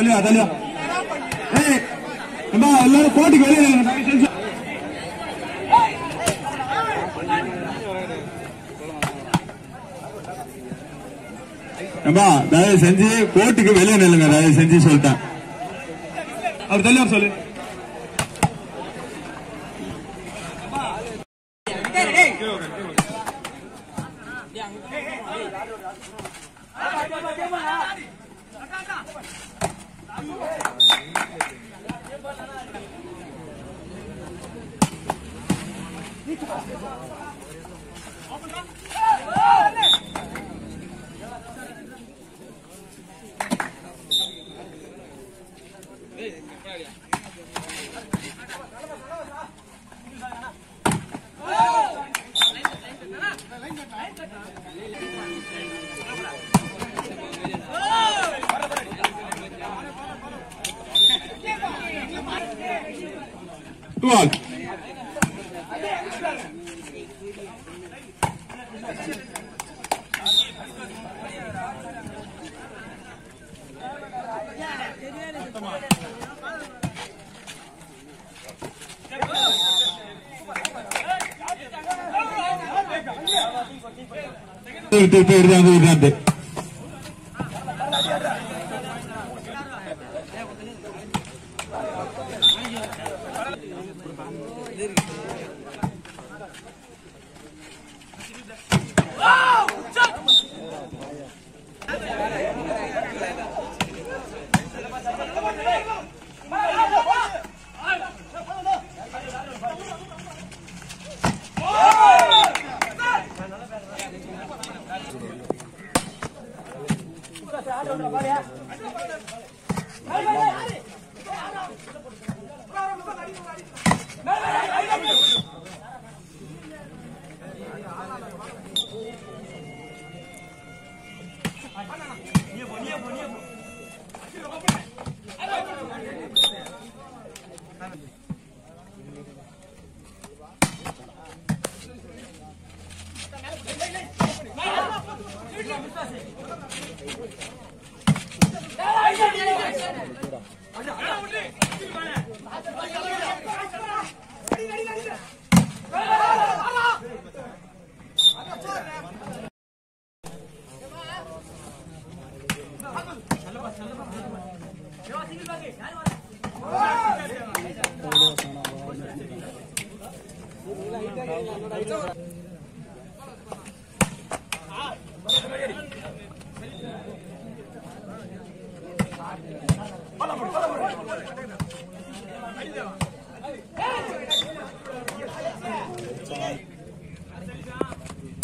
தள்ளியா தள்ளியா? ஏய் அம்மா எல்லாரும் போட்டிக்கு வெளியே நில்லுங்க, செஞ்சு. அம்மா தயவு செஞ்சு கோர்ட்டுக்கு வெளியே நில்லுங்க தயவு செஞ்சு சொல்லிட்டேன். அவர் Come on. தள்ளி வர சொல்லு டூ ஆல் திருப்பி இருக்காங்க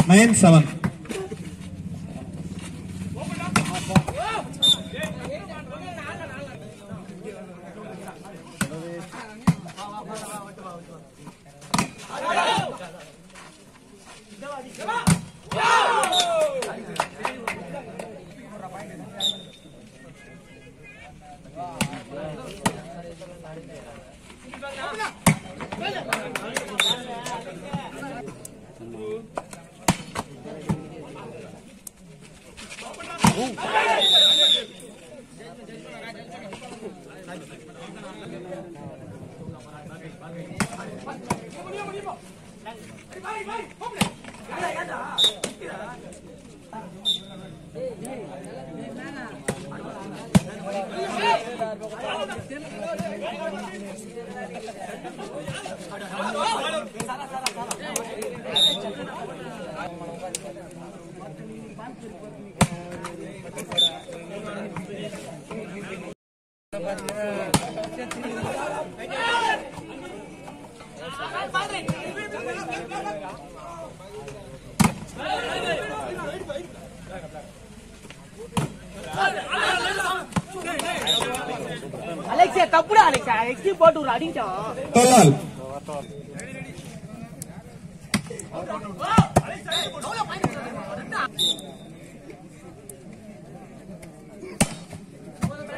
Mensaman. நைன் செவன் அலெக்ஸா தப்புடா அலெக்ஸா. எக்ஸ்டி போட்டு ஒரு அடிச்சான்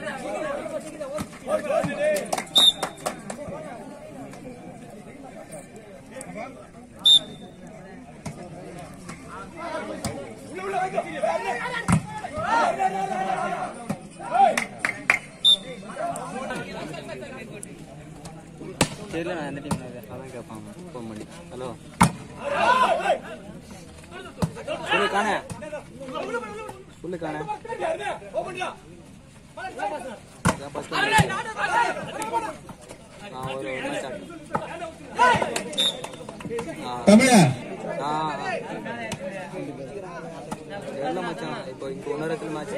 அலெக்ஸா தெரியல நான் எந்த டீம் அதான் கேட்பாங்க ஃபோன் பண்ணி. ஹலோ. சொல்லு காண. சொல்லு காண. தமிழ? ஆ மச்சான் இப்போ இங்க இன்னொரு இடத்துல மேட்ச்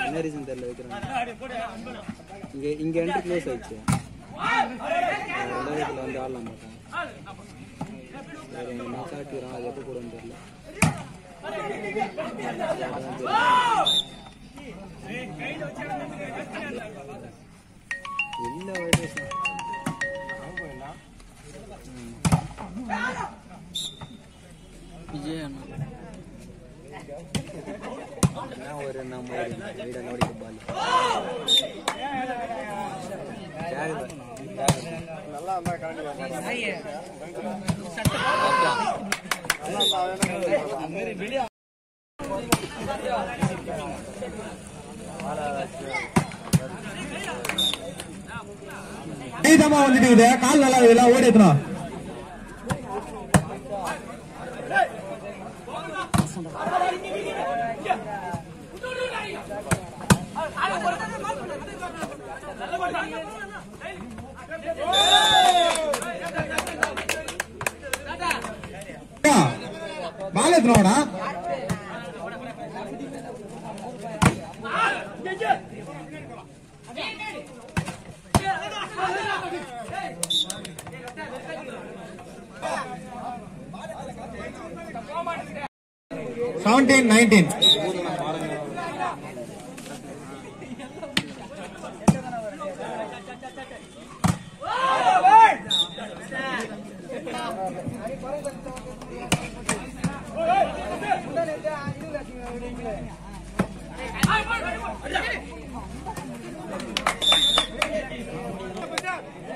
என்ன ரீசன் தெரியல வைக்கிறாங்க இங்க இங்க என்ட்ரி க்ளோஸ் ஆயிடுச்சு ரெண்டாயிரத்துல வந்து ஆடலாம் மாட்டான் வேற அது எப்போ தெரியல எல்லா விஜய் அண்ணா. என்ன ஒரு நம்ம வீட நோடிக்க பால் நீதமா வந்துட்டு கால் நல்லா இதெல்லாம் ஓடி எத்தணும் பால் எத்தனோடா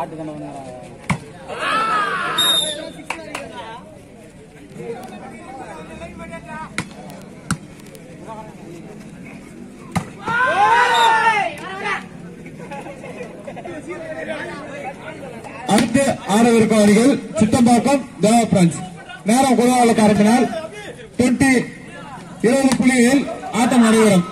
ஆட்டு கண்ண வந்து அடுத்து ஆடவிருக்கும் அணிகள் சித்தம்பாக்கம் தேவா பிரான்ஸ். நேரம் குழுவாளர் காரணத்தினால் டுவெண்டி இருபது புள்ளியில் ஆட்டம் நடைபெறும்.